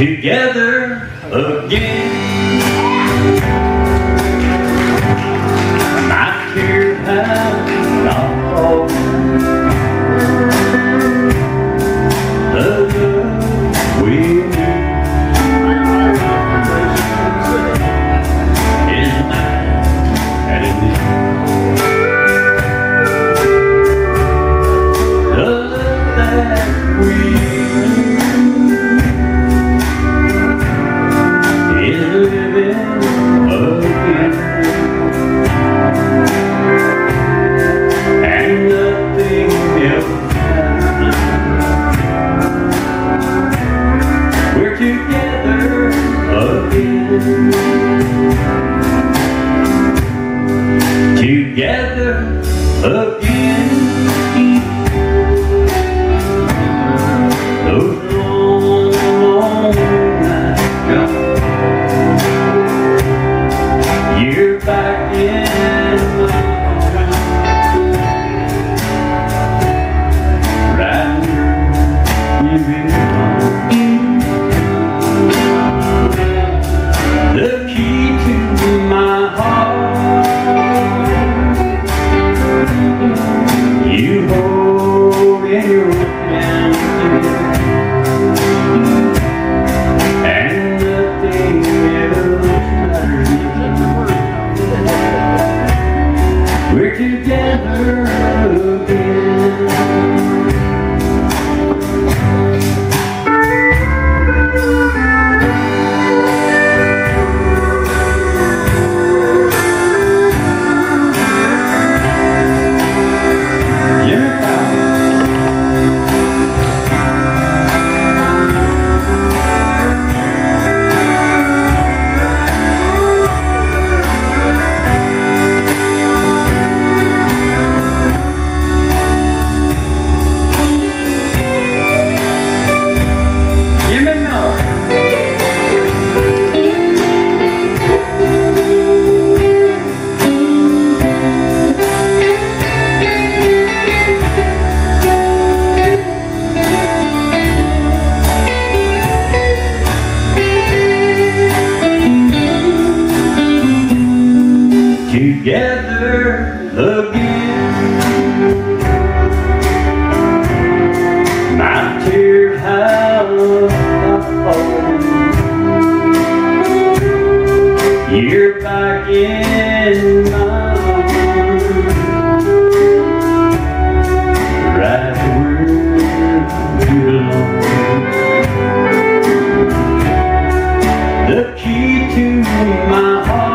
together again. I care how. together again. My tear house falling. You're back in my arms, right where you belong. The key to my heart.